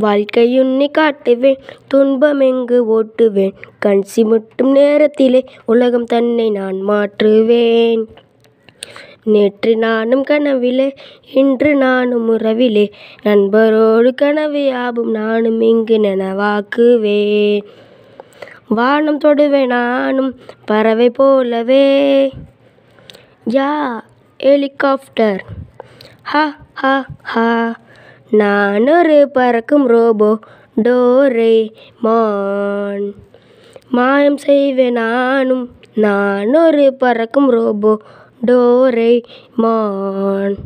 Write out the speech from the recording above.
வாழ்க்கையுன்னை காட்டுவேன் துன்பமெங்கு ஓட்டுவேன். கண் சிமிட்டும் நேரத்திலே உலகம் தன்னை நான் மாற்றுவேன். நேற்று நானும் கனவிலே இன்று நானும் உறவிலே. நண்பரோடு கனவு யாவும் நானும் இங்கு நனவாக்குவேன். வானம் தொடுவேன் நானும் பறவை போலவே. Yeah helicopter. ஹா ஹா ஹா. நான் ஒரு பறக்கும் ரோபோ டோரே மான். மாயம் செய்வேன் நானும் நான் ஒரு பறக்கும் ரோபோ டோரே மான்.